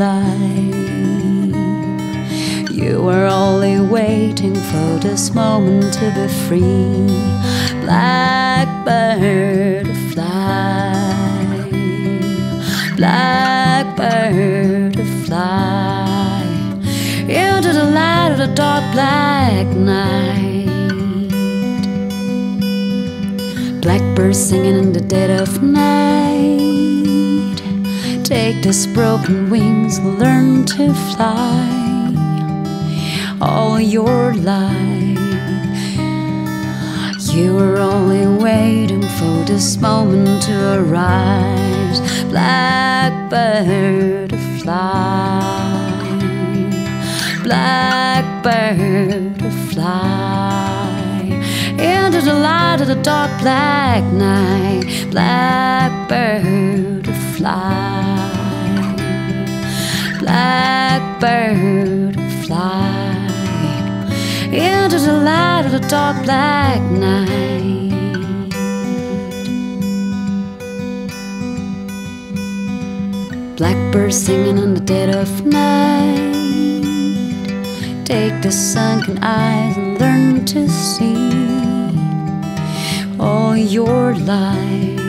life. You were only waiting for this moment to be free. Blackbird fly, blackbird fly into the light of the dark black night. Blackbird singing in the dead of night. These broken wings, learn to fly all your life. You were only waiting for this moment to arise. Blackbird to fly, blackbird to fly into the light of the dark black night. Blackbird to fly, blackbird fly into the light of the dark black night. Blackbird singing in the dead of night. Take the sunken eyes and learn to see all your life.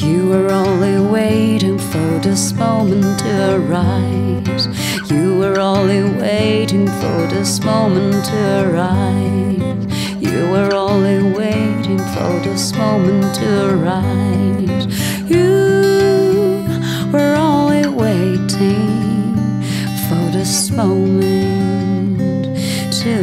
You were only waiting for this moment to arise. You were only waiting for this moment to arise. You were only waiting for this moment to arise. You were only waiting for this moment to